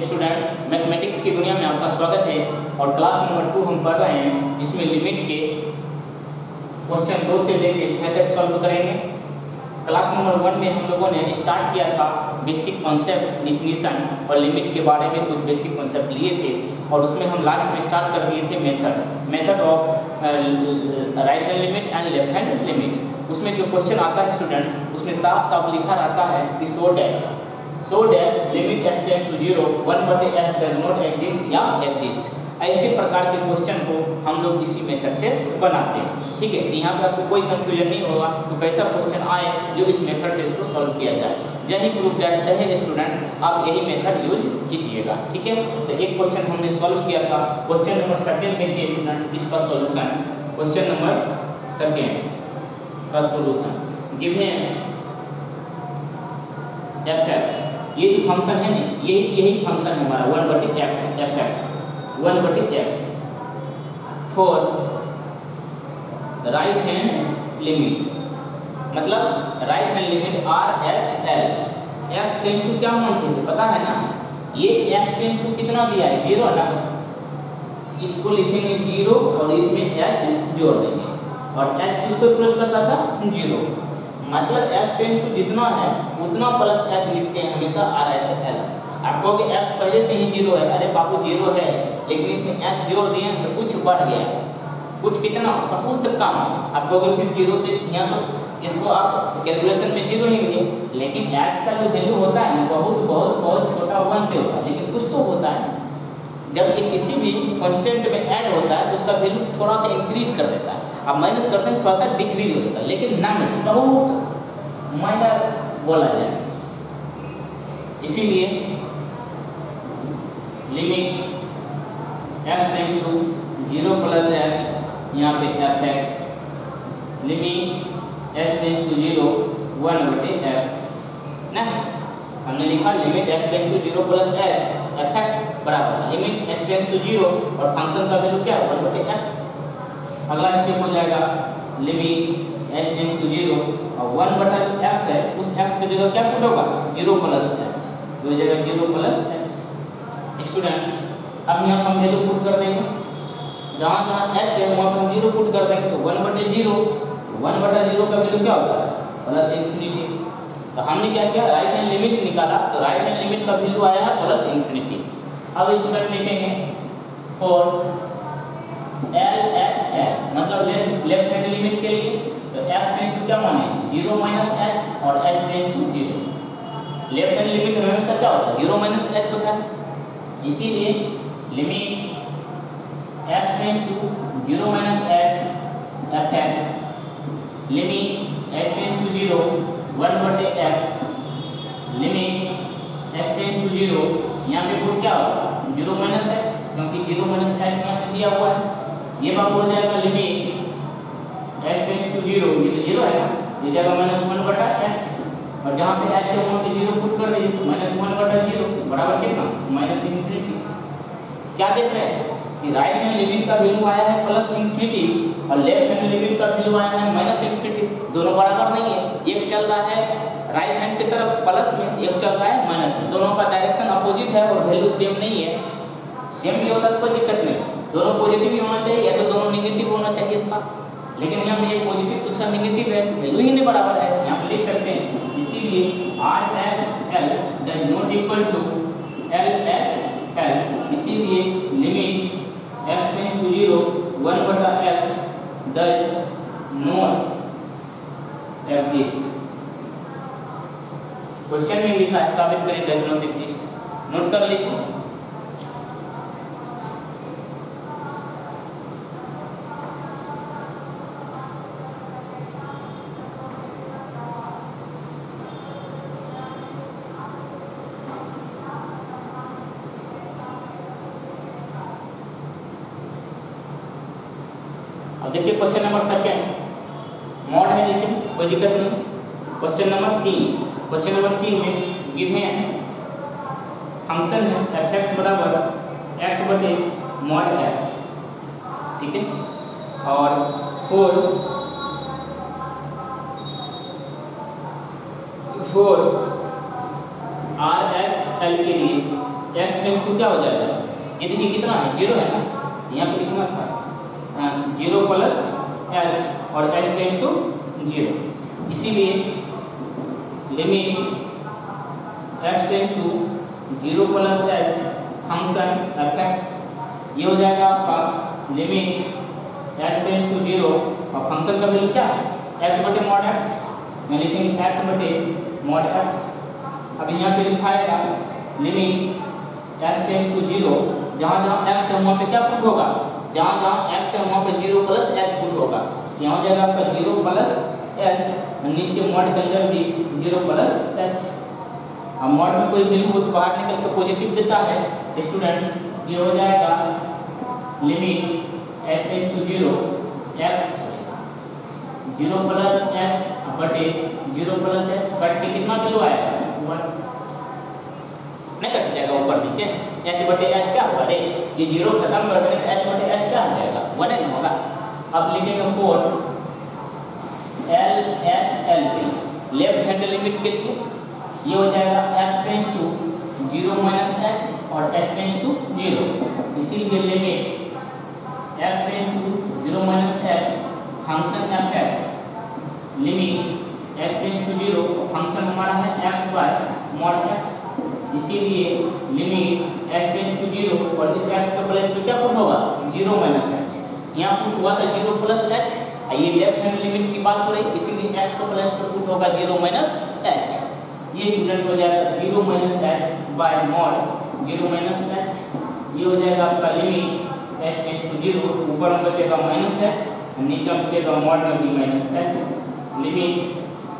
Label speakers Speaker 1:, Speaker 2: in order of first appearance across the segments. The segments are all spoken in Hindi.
Speaker 1: स्टूडेंट्स, मैथमेटिक्स की दुनिया में आपका स्वागत है और क्लास नंबर टू हम पढ़ रहे हैं, जिसमें लिमिट के क्वेश्चन दो से लेकर छः तक सॉल्व करेंगे। क्लास नंबर वन में हम लोगों ने स्टार्ट किया था बेसिक कॉन्सेप्ट डिफिनीसन और लिमिट के बारे में कुछ बेसिक कॉन्सेप्ट लिए थे और उसमें हम लास्ट में स्टार्ट कर दिए थे method method of right hand limit and left hand limit उसमें जो क्वेश्चन आता है स्टूडेंट्स उसमें साफ़ साफ़ लिखा रहता है कि so that so that limit x tends to zero. One बटे x does not exist या exist ऐसे प्रकार के क्वेश्चन को हम लोग इसी मेथड से बनाते हैं। ठीक है? यहाँ पे आपको कोई कंफ्यूजन नहीं होगा तो कैसा क्वेश्चन आए जो इस मेथड से इसको सॉल्व किया जाए। जही प्रूफ दैट है स्टूडेंट्स आप यही मेथड यूज़ कीजिएगा। ठीक है? तो एक क्वेश्चन हमने सॉल्व किया था। क्वेश्चन नंबर सेकेंड में थी स्टूडेंट इसका सॉल्यूशन क्वेश्चन नंबर सेकेंड का सॉल्यूशन गिवन एफ़ एक्स ये जो फ़ंक्शन है ना, यही यही फ़ंक्शन है हमारा वन बटे एक्स एफ़ एक्स वन बटे x for right hand limit मतलब right hand limit R H L x tends to क्या मानते थे? पता है ना? ये एक्स टेंस टू कितना दिया है? ज़ीरो ना? इसको लिखेंगे ज़ीरो और इसमें एच जोड़ देंगे। और एच किसको अप्रोच करता था? ज़ीरो मतलब एक्स टेंस टू जितना है, उतना प्लस एच लिखते हैं हमेशा आर एच एल आप कहोगे एक्स पहले से ही ज़ीरो है, अरे बाबू ज़ीरो है, लेकिन इसमें एच जोड़ दिए तो कुछ बढ़ गया कुछ कितना? बहुत कम। आप कहोगे फिर ज़ीरो तो यहाँ तो इसको आप कैलकुलेशन में ज़ीरो ही मिले लेकिन एच का जो वैल्यू होता है ना बहुत बहुत बहुत छोटा वन से होता है, लेकिन कुछ तो होता है। जब ये किसी भी कॉन्स्टेंट में ऐड होता है तो उसका वैल्यू थोड़ा सा इंक्रीज कर देता है। अब माइनस करते हैं, थोड़ा सा डिक्रीज हो जाता है, लेकिन ना नहीं बहुत माइनर बोला जाए। इसीलिए limit x tends to zero plus x यहाँ पे f x limit x tends to zero one बटे एक्स ना? हमने लिखा limit x tends to zero plus x f x बराबर limit x tends to zero और फ़ंक्शन का वैल्यू क्या वन बटे एक्स अगला स्टेप हो जाएगा limit h tends to zero और वन बटा जो एक्स है, उस एक्स की जगह क्या पुट होगा? ज़ीरो प्लस एक्स हो जाएगा ज़ीरो प्लस एक्स स्टूडेंट्स अब यहाँ हम वैल्यू पुट कर देंगे। जहाँ जहाँ एच है, वहाँ हम ज़ीरो पुट कर देंगे। तो वन बटे ज़ीरो वन बटा ज़ीरो का वैल्यू क्या होगा प्लस इन्फिनिटी तो हमने क्या किया? राइट हैंड लिमिट निकाला। तो राइट हैंड लिमिट का वैल्यू आया है प्लस इन्फिनिटी अब स्टूडेंट लिखेंगे फॉर एल एच है मतलब लेफ़्ट हैंड लिमिट के लिए तो एक्स टेंस टू क्या माने? ज़ीरो माइनस एच और h tends to zero left hand limit हमेशा क्या होता है? ज़ीरो माइनस एच होता है। इसीलिए limit x tends to zero minus h f x limit x tends to zero one बटे x limit x tends to zero यहाँ पे कोई क्या होगा? ज़ीरो माइनस एच क्योंकि ज़ीरो माइनस एच यहाँ पे दिया हुआ है। ये बात हो जाएगा limit x tends to zero ये तो ज़ीरो है ये जाएगा माइनस वन बटा एक्स और जहाँ पे एच है वहाँ पे ज़ीरो पुट कर दीजिए माइनस वन बटा ज़ीरो बराबर कितना माइनस इन्फिनिटी क्या देख रहे हैं कि राइट हैंड लिमिट का वैल्यू आया है प्लस इन्फिनिटी और लेफ़्ट हैंड लिमिट का वैल्यू आया है माइनस इन्फिनिटी दोनों बराबर नहीं है एक चल रहा है राइट हैंड की तरफ़ प्लस में एक चल रहा है माइनस में दोनों का डायरेक्शन अपोजिट है और वैल्यू सेम नहीं है सेम भी होता तो कोई दिक्कत नहीं दोनों पॉजिटिव ही होना चाहिए, या तो दोनों निगेटिव होना चाहिए था। लेकिन यहाँ पे एक पॉजिटिव दूसरा निगेटिव है तो वैल्यू ही नहीं बराबर है। यहाँ पे लिख सकते हैं, इसीलिए R X L does not equal to L X L इसीलिए limit x tends to zero one बटा x does not exist question में लिखा है, साबित करें डज नॉट एग्जिस्ट नोट कर लीजिए। देखिए क्वेश्चन नंबर सेकेंड मॉड है नीचे, कोई दिक्कत नहीं। क्वेश्चन नंबर तीन। क्वेश्चन नंबर तीन में गिवन फ़ंक्शन है एफ़ एक्स बराबर एक्स बटे मॉड एक्स ठीक है? और for for R X L के लिए एक्स टेंस टू क्या हो जाएगा? ये देखिए कितना है? ज़ीरो है ना यहाँ पे लिखना था ज़ीरो प्लस एच और एच टेंस टू ज़ीरो इसीलिए limit x tends to zero plus h function f x ये हो जाएगा आपका limit h tends to zero और फ़ंक्शन का वैल्यू क्या है? एक्स बटे मॉड एक्स मैं लिखेंगे एक्स बटे मॉड एक्स अब यहाँ पे लिखाएगा limit x tends to zero जहाँ जहाँ एक्स है, वहाँ पे क्या पुट होगा? जहाँ जहाँ एक्स है, वहाँ पे ज़ीरो प्लस एच पुट होगा। यहाँ हो जाएगा आपका ज़ीरो प्लस एच नीचे मॉड के अंदर भी ज़ीरो प्लस एच अब मॉड में कोई वैल्यू तो बाहर निकल के पॉजिटिव देता है। स्टूडेंट्स ये हो जाएगा limit h tends to zero x zero plus h बटे ज़ीरो प्लस एच कट के कितना वैल्यू आएगा? वन नहीं कट जाएगा, ऊपर नीचे। एच बटे एच क्या होगा अरे ये ज़ीरो खत्म कर देंगे एच बटे एच क्या हो जाएगा वन एन होगा अब लिखेंगे code L H L P left hand limit के लिए ये हो जाएगा h tends to zero minus h और एच टेंस टू ज़ीरो इसीलिए limit h tends to zero minus h function f x limit h tends to zero function हमारा है एक्स बाय मॉड एक्स इसीलिए limit h tends to zero और इस एक्स के प्लस पे क्या पुट होगा? ज़ीरो माइनस एच यहाँ पुट हुआ था ज़ीरो प्लस एच ये लेफ़्ट हैंड लिमिट की बात रही, इसीलिए एक्स के प्लस पे पुट होगा ज़ीरो माइनस एच ये स्टूडेंट हो जाएगा zero minus h by mod zero minus h ये हो जाएगा आपका limit h tends to zero ऊपर में बचेगा माइनस एच नीचे बचेगा मॉड में भी minus h limit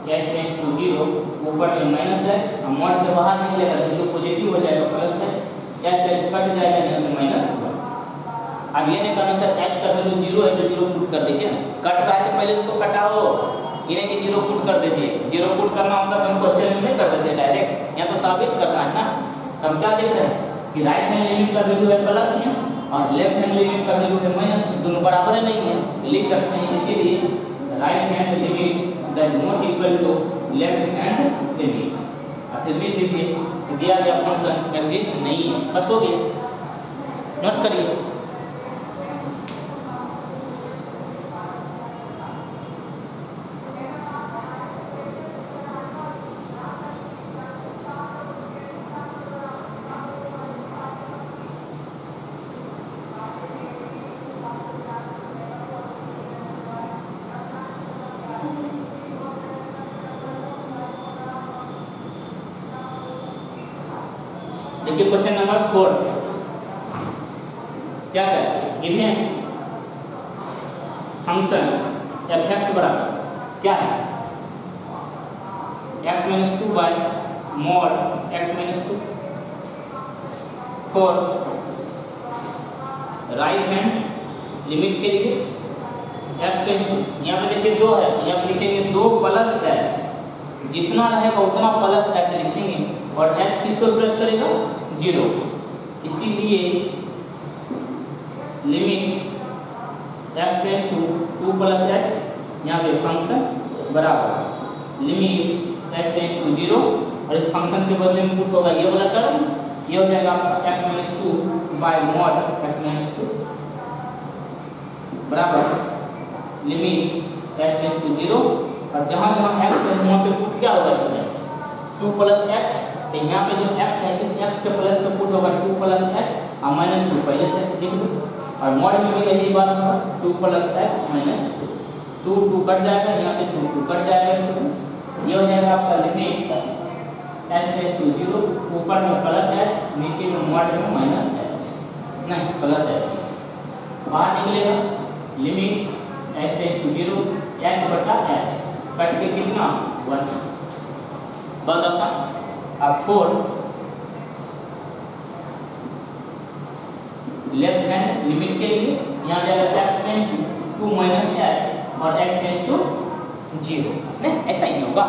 Speaker 1: h tends to zero ऊपर में माइनस एच और मॉड के बाहर निकलेगा तो जो पॉजिटिव हो जाएगा plus h h h cut जाएगा यहाँ से माइनस अब ये नहीं कहना सर एच का वैल्यू ज़ीरो है तो ज़ीरो पुट कर दीजिए ना. कट रहा है तो पहले उसको कटाओ. इन्हें कि ज़ीरो पुट कर दीजिए. ज़ीरो पुट करना होगा तो हमको में नहीं कर देते डायरेक्ट यहाँ तो साबित करना है ना. तो हम क्या देख रहे हैं? कि राइट हैंड लिमिट का वैल्यू है प्लस में और लेफ़्ट हैंड लिमिट का वैल्यू है माइनस दोनों बराबर नहीं है लिख सकते हैं इसीलिए right hand limit that not equal to left hand remain आप भी देखिए दिया गया फ़ंक्शन एग्जिस्ट नहीं है बस हो गया नोट करिए। देखिए क्वेश्चन नंबर फोर क्या करें? गिवन फ़ंक्शन एफ़ एक्स बराबर. क्या है? X minus two by mod x minus two for right hand limit के लिए एक्स टेंस टू यहाँ पे देखिए दो है. यहाँ पे लिखेंगे दो प्लस एच जितना रहेगा उतना प्लस एच लिखेंगे. और एच किसको प्लस ज़ीरो। इसीलिए limit x tends to two plus x यहाँ पे फ़ंक्शन बराबर limit x tends to zero और इस फ़ंक्शन के बदले में पुट होगा ये वाला टर्म ये हो जाएगा आपका x minus two by mod x minus two बराबर limit x tends to zero और जहाँ जहाँ एक्स वहाँ पे पुट क्या होगा टू प्लस एक्स तो यहाँ पे जो x है, इस x के प्लस पे पुट होगा टू प्लस एक्स और माइनस टू पहले से लिख दो। और मॉड में भी यही बात होगा two plus x minus two two two cut जाएगा, यहाँ से टू टू कट जाएगा स्टूडेंट्स ये हो जाएगा आपका limit h tends to zero ऊपर में प्लस एच नीचे में मॉड में माइनस एच नहीं प्लस एच बाहर निकलेगा limit h tends to zero h बटा एच कट के कितना? वन बहुत आसान। अब फोर लेफ़्ट हैंड लिमिट के लिए यहाँ जाएगा x tends to two minus h और एक्स टेंस टू ज़ीरो ऐसा ही होगा।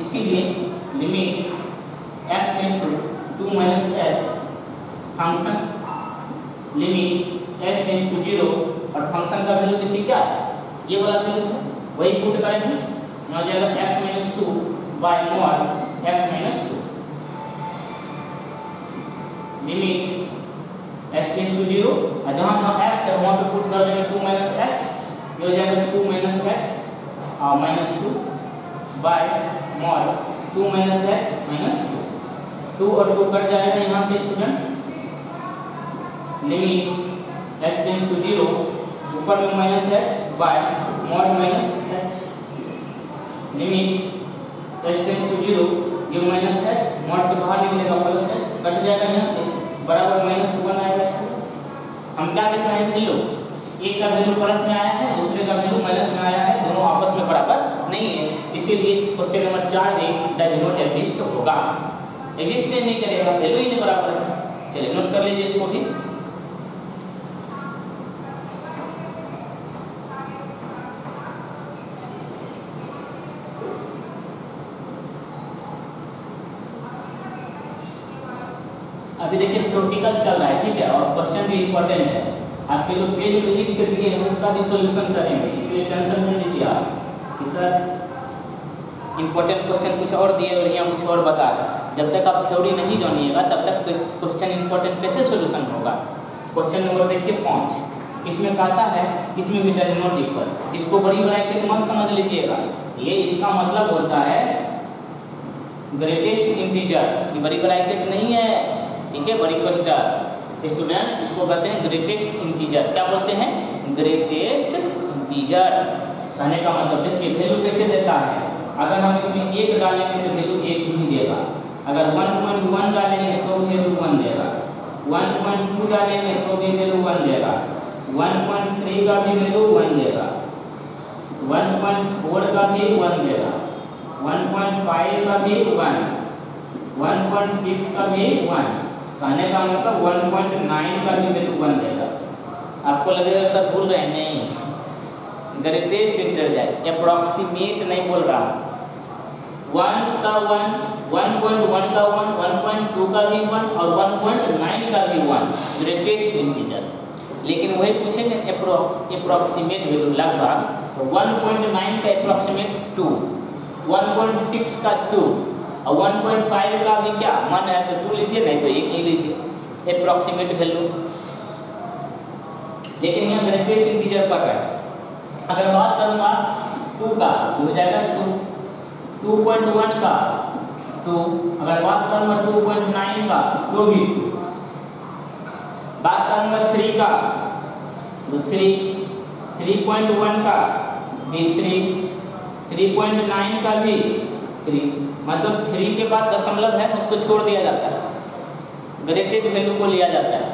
Speaker 1: इसीलिए limit x tends to two minus h function limit x tends to zero और फ़ंक्शन का वैल्यू देखिए क्या ये वाला वैल्यू वही पुट करेंगे। यहाँ जाएगा x minus two by mod x minus two limit h tends to zero और जहाँ जहाँ एक्स है, वहाँ पे पुट कर देंगे टू माइनस एक्स ये हो जाएगा टू माइनस एक्स और minus two by mod two minus x minus two two और टू कट जाएगा यहाँ से students limit h tends to zero ऊपर में minus x by mod minus x limit h tends to zero ये माइनस एक्स मॉड से बाहर निकलेगा प्लस एक्स कट जाएगा यहाँ से, बराबर माइनस वन आएगा हम क्या देख रहे हैं? वैल्यू एक का वैल्यू प्लस में आया है, दूसरे का वैल्यू माइनस में आया है, दोनों आपस में बराबर नहीं है। इसीलिए क्वेश्चन नंबर चार में डज नॉट एग्जिस्ट होगा। एग्जिस्ट नहीं करेगा वैल्यू ही नहीं बराबर है। चलिए नोट कर लीजिए इसको भी अभी देखिए थ्योरेटिकल चल रहा है, ठीक है? और क्वेश्चन भी इंपॉर्टेंट है। आपके जो पेज में लिख कर दिए हैं, उसका भी सॉल्यूशन करेंगे। इसलिए टेंशन नहीं लीजिए आप। कि सर इंपॉर्टेंट क्वेश्चन कुछ और दिए और यहाँ कुछ और बता जब तक आप थ्योरी नहीं जानिएगा, तब तक क्वेश्चन इंपॉर्टेंट कैसे सॉल्यूशन होगा? क्वेश्चन नंबर देखिए पाँच। इसमें कहता है, इसमें भी डज नॉट इक्वल इसको बड़ी ब्रैकेट मत समझ लीजिएगा। ये इसका मतलब होता है ग्रेटेस्ट इंटीजर ये बड़ी ब्रैकेट नहीं है। ठीक है? बड़ी क्वेश्चन स्टूडेंट्स इसको कहते हैं ग्रेटेस्ट इंटीजर क्या बोलते हैं? ग्रेटेस्ट इंटीजर कहने का मतलब देखिए वैल्यू कैसे देता है? अगर हम इसमें एक डालेंगे तो वैल्यू एक ही देगा। अगर 1.1 डालेंगे तो वैल्यू वन देगा। 1.2 डालेंगे तो भी वैल्यू वन देगा। 1.3 का भी वैल्यू 1 देगा। 1.4 का भी 1 देगा। 1.5 का भी 1 1.6 का भी 1 कहने का मतलब 1.9 का भी वैल्यू 1 देगा आपको लगेगा सर भूल रहे नहीं। ग्रेटेस्ट इंटरजेक्ट अप्रोक्सीमेट नहीं बोल रहा। वन का वन वन पॉइंट वन का वन वन पॉइंट टू का भी वन और वन पॉइंट नाइन का भी वन ग्रेटेस्ट इंटीजर लेकिन वही पूछेंगे अप्रोक्सीमेट वैल्यू लगभग। तो वन पॉइंट नाइन का approximate two one point six का टू और वन पॉइंट फाइव का भी क्या? मन है तो टू लीजिए, नहीं तो एक ही लीजिए। अप्रोक्सीमेट वैल्यू लेकिन यहाँ ग्रेटेस्ट इंटीजर पढ़ रहा है। अगर बात करूँगा टू का तो हो जाएगा टू टू पॉइंट वन का टू अगर बात करूँगा टू पॉइंट नाइन का तो भी। टू बात करूँगा थ्री का तो थ्री थ्री पॉइंट वन का, भी थ्री थ्री पॉइंट नाइन का भी थ्री मतलब थ्री के बाद दशमलव है, उसको छोड़ दिया जाता है। ग्रेटेड वैल्यू को लिया जाता है।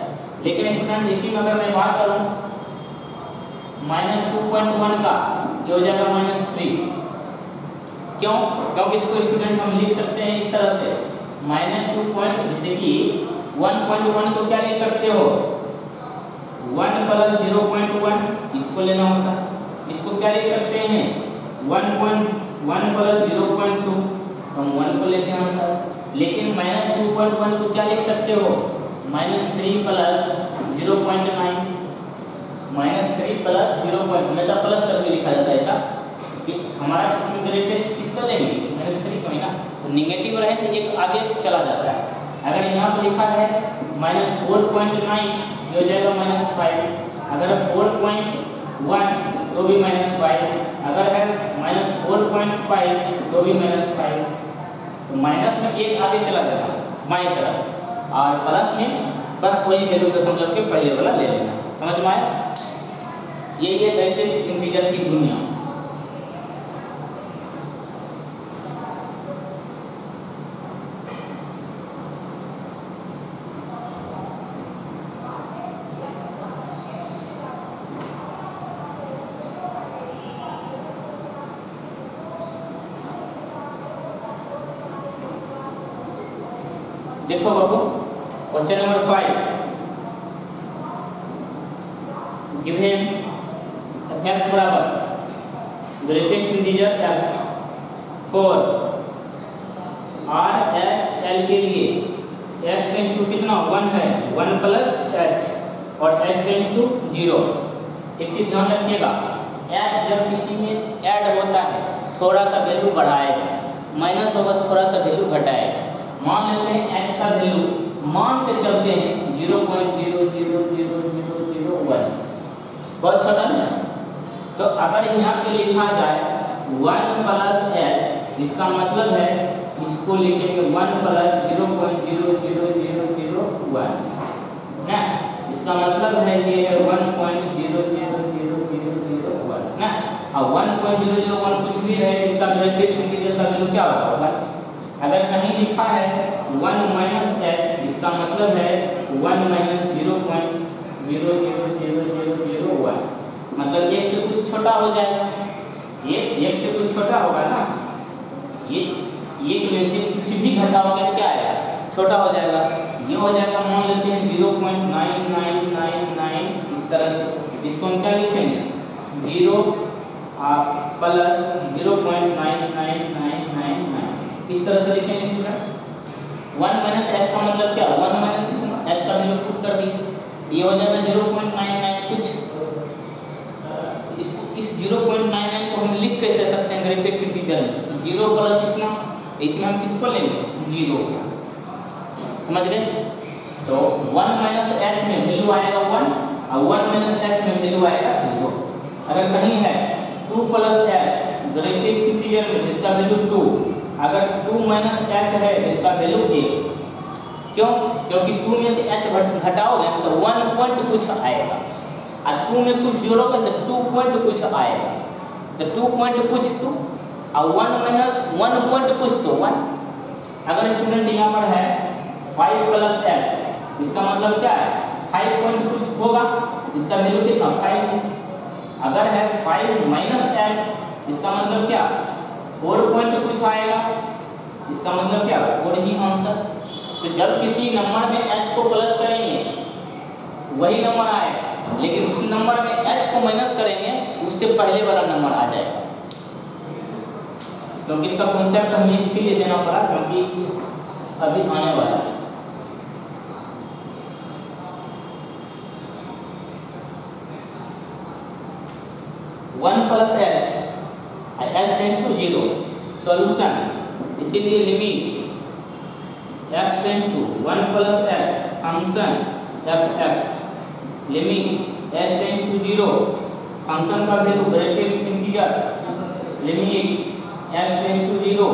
Speaker 1: लेकिन स्टूडेंट इसी में अगर मैं बात करूँ माइनस टू पॉइंट वन का, ये हो जाएगा माइनस थ्री क्यों? क्योंकि इसको स्टूडेंट हम लिख सकते हैं इस तरह से। माइनस टू पॉइंट जैसे कि वन पॉइंट वन को क्या लिख सकते हो? One plus zero point one इसको लेना होता इसको क्या लिख सकते हैं? One point one plus zero point two हम वन को लेते हैं आंसर लेकिन माइनस टू पॉइंट वन को क्या लिख सकते हो? Minus three plus zero point nine minus three plus zero point हमेशा प्लस करके लिखा जाता है ऐसा। कि हमारा इसमें ग्रेटेस्ट किसका लेंगे माइनस थ्री को ना? तो निगेटिव रहे तो एक आगे चला जाता है। अगर यहाँ पर लिखा है माइनस फोर पॉइंट नाइन ये हो जाएगा माइनस फाइव अगर फोर पॉइंट वन तो भी माइनस फाइव अगर है माइनस फोर पॉइंट फाइव तो भी माइनस फाइव तो माइनस में एक आगे चला जाएगा बाई तरफ़। और प्लस में बस वही वैल्यू दशमलव के पहले वाला ले लेना। समझ में आए यही है ग्रेटेस्ट इंटीजर की दुनिया देखो बाबू question number five give him x बराबर greatest integer x for R H L के लिए. X टेंस टू कितना? वन है. वन प्लस एच और h टेंस टू ज़ीरो एक चीज़ ध्यान रखिएगा. H जब किसी में ऐड होता है, थोड़ा सा वैल्यू बढ़ाएगा. माइनस होगा, थोड़ा सा वैल्यू घटाएगा. मान लेते हैं h का वैल्यू मान के चलते हैं zero point zero zero zero zero zero one बहुत छोटा ना तो अगर यहाँ पे लिखा जाए वन प्लस एच इसका मतलब है इसको लिखेंगे one plus zero point zero zero zero zero one ना इसका मतलब है ये one point zero zero zero zero zero one ना अब one point zero zero one कुछ भी रहे इसका इंटीजर का वैल्यू क्या होगा अगर कहीं लिखा है वन माइनस एच इसका मतलब है one minus zero point zero zero zero zero zero one मतलब एक से कुछ छोटा हो जाएगा। ये, एक से कुछ छोटा होगा ना? ये, एक में से कुछ भी घटा होगा तो क्या आएगा? छोटा हो जाएगा। ये हो जाएगा, मान लेते हैं zero point nine nine nine nine इस तरह से। इसको हम क्या लिखेंगे? Zero plus zero point nine nine nine nine nine इस तरह से लिखेंगे स्टूडेंट्स वन माइनस एच का मतलब क्या? वन माइनस एच का वैल्यू पुट कर दी ये हो जाएगा ज़ीरो पॉइंट नाइन नाइन कुछ। इसको, इस ज़ीरो पॉइंट नाइन नाइन को हम लिख कैसे सकते हैं ग्रेटेस्ट इंटीजर में? ज़ीरो प्लस इतना तो इसमें हम किसको लेंगे? ज़ीरो समझ गए? तो वन माइनस एच में वैल्यू आएगा वन और वन माइनस एच में वैल्यू आएगा ज़ीरो अगर कहीं है two plus h greatest integer में जिसका वैल्यू टू अगर टू माइनस एच है, इसका वैल्यू एक क्यों? क्योंकि टू में से एच घटाओगे तो वन पॉइंट कुछ आएगा। और टू में कुछ जोड़ोगे तो टू पॉइंट कुछ आएगा। तो टू पॉइंट कुछ टू और वन माइनस वन पॉइंट कुछ तो वन। अगर स्टूडेंट यहाँ पर है फाइव प्लस एच इसका मतलब क्या है? फाइव पॉइंट कुछ होगा, इसका वैल्यू कितना? फाइव अगर है फाइव माइनस एच इसका मतलब क्या? फोर पॉइंट कुछ आएगा। इसका मतलब क्या? फोर ही आंसर तो जब किसी नंबर में एच को प्लस करेंगे, वही नंबर आएगा। लेकिन उस नंबर में एच को माइनस करेंगे, उससे पहले वाला नंबर आ जाएगा। क्योंकि इसका कॉन्सेप्ट हमें इसीलिए देना पड़ा, क्योंकि अभी आने वाला है। One plus h h tends to zero solution इसीलिए limit x tends to one plus h function f x limit h tends to zero function का value greatest integer limit h tends to zero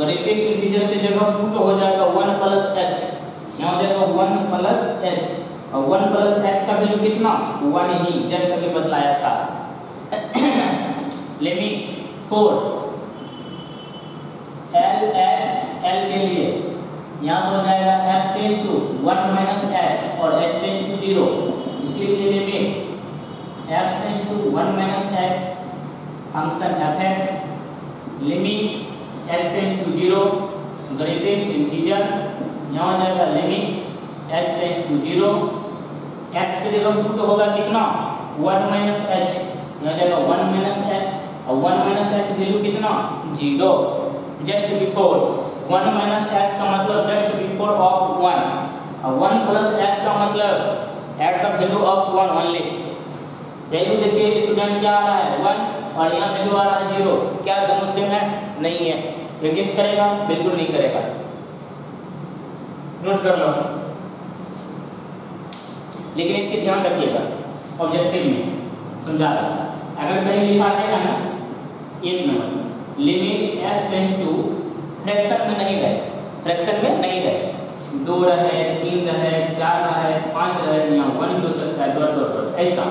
Speaker 1: greatest integer की जगह पुट हो जाएगा वन प्लस एच यहाँ हो जाएगा वन प्लस एच और वन प्लस एच का वैल्यू कितना? वन ही. जस्ट अभी बतलाया था. Limit for L H L के लिए। यहाँ से हो जाएगा h tends to one minus h और एच टेंस टू ज़ीरो इसीलिए tends to one minus h function f x limit h tends to zero greatest integer यहाँ हो जाएगा limit h tends to zero x के जगह पुट होगा कितना? वन माइनस एच यहाँ जाएगा वन माइनस एच और वन माइनस एच वैल्यू कितना? Zero just before one minus h का मतलब जस्ट बिफोर ऑफ़ वन और वन प्लस एच का मतलब at the value of one only value देखिए स्टूडेंट क्या आ रहा है? वन और यहाँ वैल्यू आ रहा है ज़ीरो क्या दोनों सेम है? नहीं है. एग्जिस्ट करेगा? बिल्कुल नहीं करेगा. नोट कर लो. लेकिन एक चीज़ ध्यान रखिएगा. ऑब्जेक्टिव में. समझा रहा अगर कहीं लिखा रहेगा ना एक number. Limit h tends to fraction में नहीं रहे। फ्रैक्शन में नहीं रहे। दो रहे, तीन रहे, चार रहे, पाँच रहे, यहाँ वन भी हो सकता है डॉट डॉट डॉट ऐसा।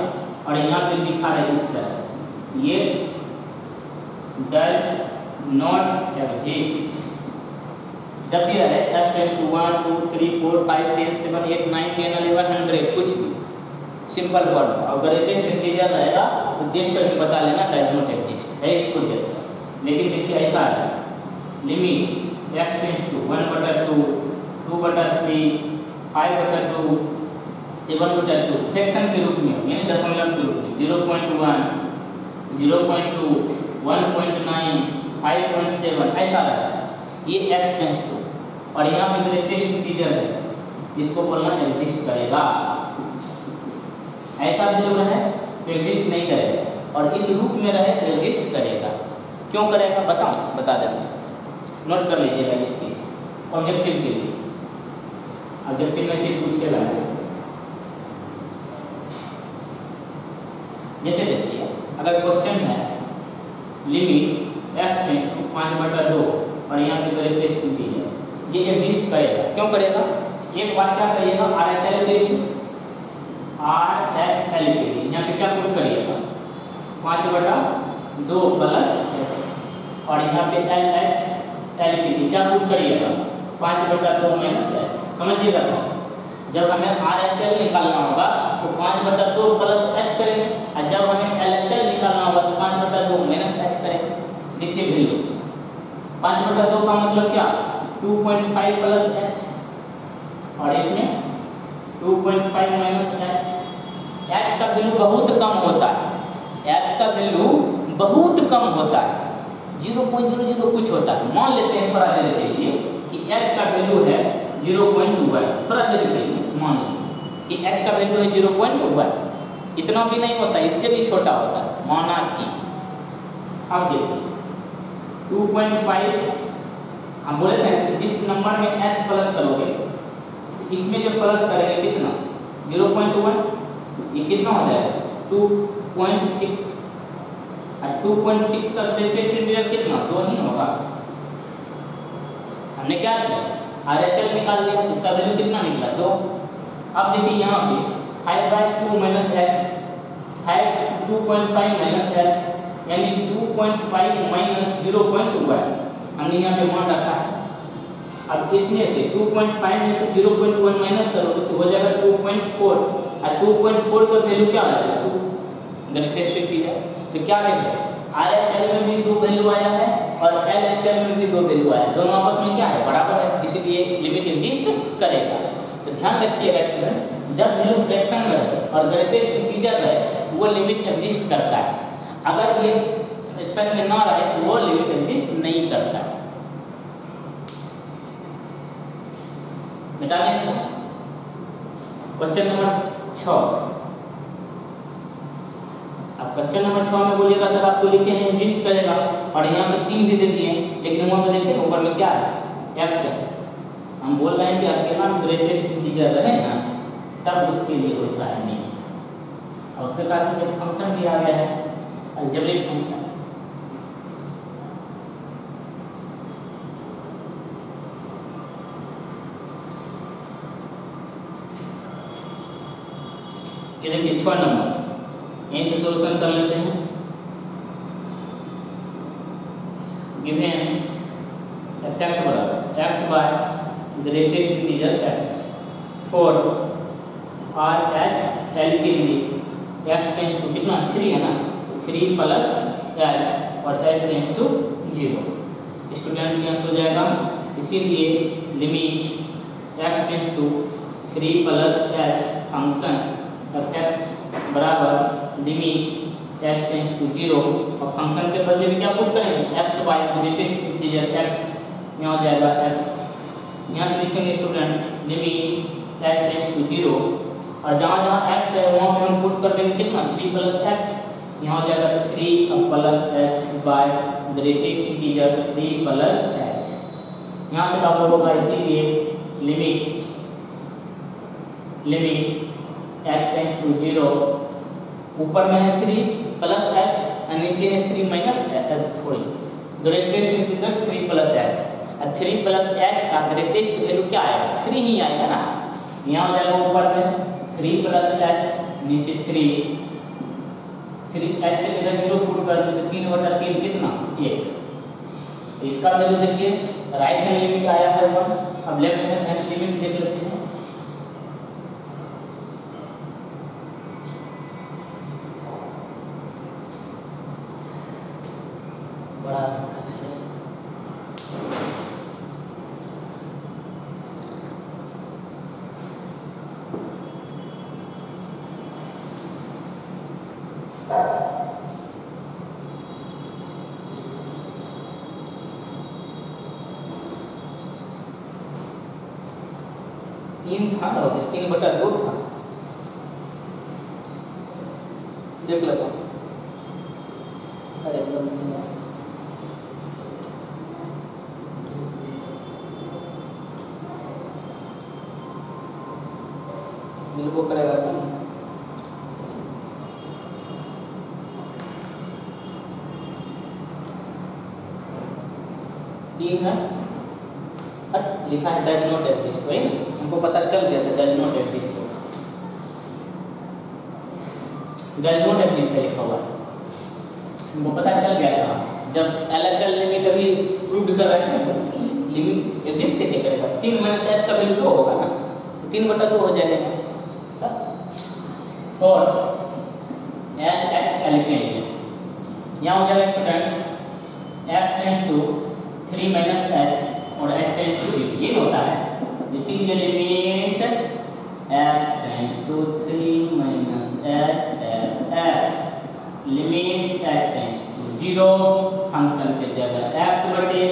Speaker 1: और यहाँ पे लिखा है इस तरह। ये डज नॉट एग्जिस्ट जब भी रहे h tends to one two three four five six seven eight nine ten eleven hundred कुछ भी। सिंपल वर्ड और ग्रेटेस्ट इंटीजर रहेगा तो देख करके बता लेना डज नॉट एग्जिस्ट है इसको देख। लेकिन देखिए ऐसा है। Limit x tends to one butter two two बटर थ्री फाइव बटर टू सेवन बटर टू फ्रैक्शन के रूप में, यानी दशमलव के रूप में। Zero point one zero point two one point nine five point seven ऐसा रहेगा ये एक्स टेंस टू और यहाँ पे ग्रेटेस्ट इंटीजर है, इसको बोलना एग्जिस्ट करेगा। ऐसा वैल्यू रहे तो एग्जिस्ट नहीं करेगा। और इस रूप में रहे तो एग्जिस्ट करेगा। क्यों करेगा? बताओ, बता देते नोट कर लीजिएगा ये चीज़। ऑब्जेक्टिव के लिए। ऑब्जेक्टिव में से पूछेगा जैसे देखिए, अगर क्वेश्चन है लिमिट एक्स टेंस टू पाँच बटा दो, और यहाँ करें टेस्ट टू दी है। ये एग्जिस्ट करेगा। क्यों करेगा? एक बार क्या करिएगा? आर एच एल के लिए। आर एच एल के लिए। यहाँ पे क्या प्रूफ करिएगा? पाँच बटा दो प्लस और यहाँ पे एल एच एल के क्या प्रूफ करिएगा। पाँच बटा दो माइनस एच समझिएगा जब हमें आर एच एल निकालना होगा तो पाँच बटा दो प्लस एच करेंगे और जब हमें एल एच एल निकालना होगा तो पाँच बटा दो माइनस एच करेंगे देखिए वैल्यू पाँच बटा दो का मतलब क्या? Two point five plus h और इसमें two point five minus h h का वैल्यू बहुत कम होता है। एच का वैल्यू बहुत कम होता है। ज़ीरो पॉइंट ज़ीरो ज़ीरो कुछ होता है। मान लेते हैं, थोड़ा देर के लिए कि एच का वैल्यू है ज़ीरो पॉइंट वन थोड़ा देर के लिए मान कि एच का वैल्यू है ज़ीरो पॉइंट वन इतना भी नहीं होता, इससे भी छोटा होता है। माना कि, अब देखिए टू पॉइंट फाइव हम बोले थे, जिस नंबर में एच प्लस करोगे, इसमें जो प्लस करेंगे कितना? ज़ीरो पॉइंट वन ये कितना हो जाएगा? Two point six two point six का लेटेस्ट इंटीजर कितना? दो ही होगा। हमने क्या किया? आर एच एल निकाल लिया, इसका वैल्यू कितना निकला? दो। अब देखिए यहाँ पे five by two minus h five two point five minus h यानी two point five minus zero point two one हमने यहाँ पे मान रखा है। अब इसमें से 2.5 में से 0.1 माइनस करोगे तो हो जाएगा 2.4 और 2.4 का वैल्यू क्या आ जाएगा? तो क्या देखें आर एच एल में भी दो वैल्यू आया है और एल एच एल में भी दो वैल्यू आया है। दोनों आपस में क्या है? बराबर है। इसीलिए लिमिट एग्जिस्ट करेगा। तो ध्यान रखिएगा स्टूडेंट जब वैल्यू फ्रैक्शन में रहे और ग्रेटेस्ट इंटीजर रहे वो लिमिट एग्जिस्ट करता है। अगर ये फ्रैक्शन में ना रहे तो वो लिमिट एग्जिस्ट नहीं करता मिटा इसको क्वेश्चन नंबर छः क्वेश्चन नंबर छः में बोलिएगा, सर, आप तो लिखे हैं एग्जिस्ट करेगा। और यहाँ पे तीन भी दे दिए लेकिन वहाँ पे देखिए ऊपर में क्या है? एक्स है हम बोल रहे हैं कि अकेला ग्रेटेस्ट इंटीजर रहे ना, तब उसके लिए वैसा है नहीं और उसके साथ में फ़ंक्शन भी आ गया है अलजेब्रिक फ़ंक्शन ये देखिए छः नंबर। सोल्यूशन कर लेते हैं। गिवन x बराबर, x by greatest integer x for R H L के लिए x टेंस टू कितना? थ्री है ना? थ्री प्लस एच और h tends to zero students यहाँ हो जाएगा। इसीलिए limit x tends to three plus h function x बराबर limit h tends to zero और फ़ंक्शन के बदले में क्या पुट करेंगे? X by greatest integer x यहाँ हो जाएगा एक्स यहाँ से लिखेंगे students limit h tends to zero और जहाँ जहाँ एक्स है, वहाँ पे हम पुट कर देंगे कितना? थ्री प्लस एक्स यहाँ हो जाएगा three plus h by greatest integer three plus h यहाँ से आप लोगों का इसीलिए limit limit h tends to zero ऊपर में है थ्री प्लस एच और नीचे है three minus sorry greatest integer three plus h और थ्री प्लस एच का ग्रेटेस्ट वैल्यू क्या आएगा? थ्री ही आएगा ना? यहाँ हो जाएगा ऊपर में थ्री प्लस एच नीचे थ्री थ्री एच के जगह ज़ीरो पुट कर दें तो तीन बटा तीन कितना? एक। इसका वैल्यू देखिए राइट हैंड लिमिट आया है वन अब लेफ़्ट हैंड लिमिट देख लेते हैं बड़ा दिक्कत है तीन था ना तीन बटा दो था देख लेता हूँ। अरे दिल को करेगा तीन है। लिखा है वही ना? हमको पता चल गया था डज नॉट एग्जिस्ट है लिखा हुआ हमको पता चल गया था जब एल एच एल लिमिट अभी प्रूव कर रहे थे लिमिट एग्जिस्ट कैसे करेगा तीन माइनस दो होगा ना? तीन बटा दो हो जाएगा। और एल एच एल के लिए। यहाँ हो जाएगा students h tends to three minus h और एच टेंस टू ये होता है। इसीलिए limit h tends to three minus h L x limit h tends to zero function के जगह एक्स बटे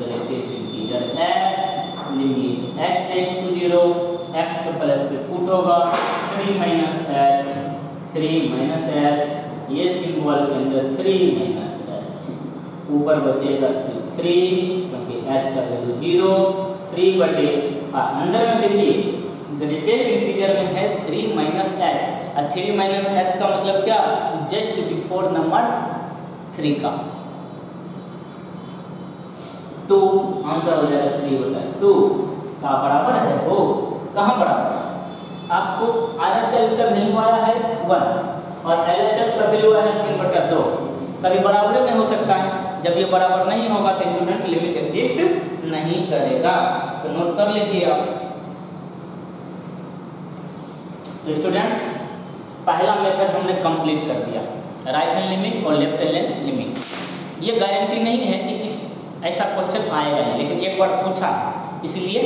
Speaker 1: greatest integer x limit h tends to zero x के पुट होगा। Three minus h three minus h ये सिंबल के अंदर थ्री माइनस एच ऊपर बचेगा सिर्फ़ थ्री क्योंकि एच का वैल्यू ज़ीरो थ्री बटे अंदर में देखिए ग्रेटेस्ट इंटीजर में है थ्री माइनस एच और थ्री माइनस एच का मतलब क्या? जस्ट बिफोर नंबर थ्री का। टू आंसर हो जाएगा थ्री बटा टू का बराबर है? वो कहाँ बराबर है? आपको आर एच एल का वैल्यू आया है, वन। और एल एच एल का वैल्यू आया है, तीन बटा दो। कभी बराबर नहीं हो सकता है। जब ये बराबर नहीं होगा तो स्टूडेंट लिमिट एग्जिस्ट नहीं करेगा। तो नोट कर लीजिए आप। तो स्टूडेंट्स पहला मेथड हमने कंप्लीट कर दिया। राइट हैंड लिमिट और लेफ़्ट हैंड लिमिट ये गारंटी नहीं है कि इस, ऐसा क्वेश्चन आएगा ही, लेकिन एक बार पूछा। इसलिए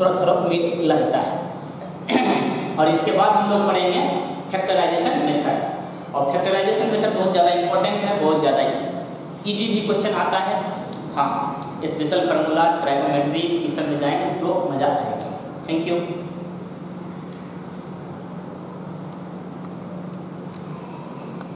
Speaker 1: थोड़ा थोड़ा उम्मीद लगता है। और इसके बाद हम लोग पढ़ेंगे फैक्टराइजेशन मेथड और फैक्टराइजेशन मेथड बहुत ज़्यादा इंपॉर्टेंट है, बहुत ज़्यादा इजी भी क्वेश्चन आता है। हाँ स्पेशल फार्मूला ट्राइगोमेट्री इस सब में जाएँगे तो मज़ा आएगा। Thank you